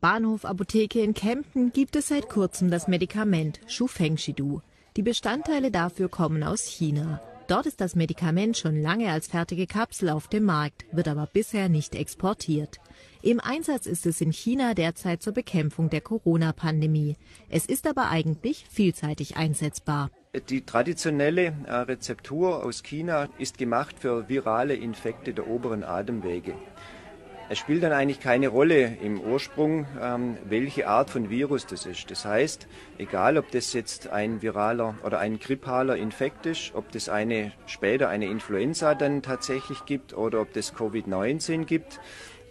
Bahnhof-Apotheke in Kempten gibt es seit kurzem das Medikament Shufengshidu. Die Bestandteile dafür kommen aus China. Dort ist das Medikament schon lange als fertige Kapsel auf dem Markt, wird aber bisher nicht exportiert. Im Einsatz ist es in China derzeit zur Bekämpfung der Corona-Pandemie. Es ist aber eigentlich vielseitig einsetzbar. Die traditionelle äh, Rezeptur aus China ist gemacht für virale Infekte der oberen Atemwege. Es spielt dann eigentlich keine Rolle im Ursprung, ähm, welche Art von Virus das ist. Das heißt, egal ob das jetzt ein viraler oder ein grippaler Infekt ist, ob das eine später eine Influenza dann tatsächlich gibt oder ob das Covid-19 gibt,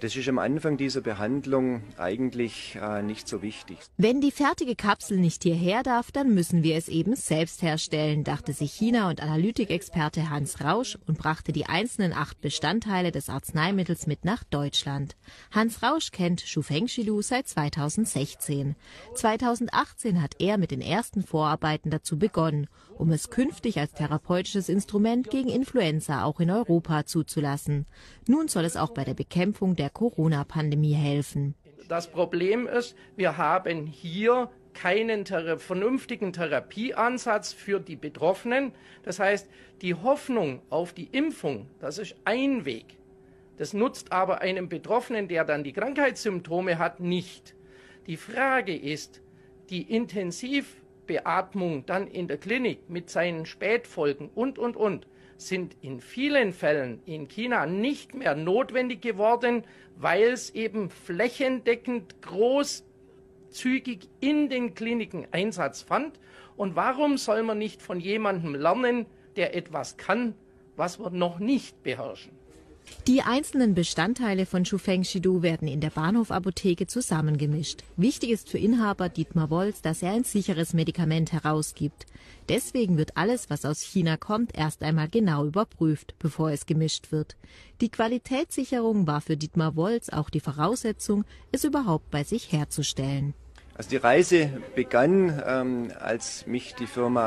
das ist am Anfang dieser Behandlung eigentlich äh, nicht so wichtig. Wenn die fertige Kapsel nicht hierher darf, dann müssen wir es eben selbst herstellen, dachte sich China- und Analytikexperte Hans Rausch und brachte die einzelnen acht Bestandteile des Arzneimittels mit nach Deutschland. Hans Rausch kennt Shufengshilu seit 2016. 2018 hat er mit den ersten Vorarbeiten dazu begonnen, um es künftig als therapeutisches Instrument gegen Influenza auch in Europa zuzulassen. Nun soll es auch bei der Bekämpfung der der Corona-Pandemie helfen. Das Problem ist, wir haben hier keinen thera vernünftigen Therapieansatz für die Betroffenen. Das heißt, die Hoffnung auf die Impfung, das ist ein Weg. Das nutzt aber einem Betroffenen, der dann die Krankheitssymptome hat, nicht. Die Frage ist, die Intensivbeatmung dann in der Klinik mit seinen Spätfolgen und, und, und, sind in vielen Fällen in China nicht mehr notwendig geworden, weil es eben flächendeckend großzügig in den Kliniken Einsatz fand. Und warum soll man nicht von jemandem lernen, der etwas kann, was wir noch nicht beherrschen? Die einzelnen Bestandteile von Shufeng Shidu werden in der Bahnhofapotheke zusammengemischt. Wichtig ist für Inhaber Dietmar Wolz, dass er ein sicheres Medikament herausgibt. Deswegen wird alles, was aus China kommt, erst einmal genau überprüft, bevor es gemischt wird. Die Qualitätssicherung war für Dietmar Wolz auch die Voraussetzung, es überhaupt bei sich herzustellen. Also die Reise begann, ähm, als mich die Firma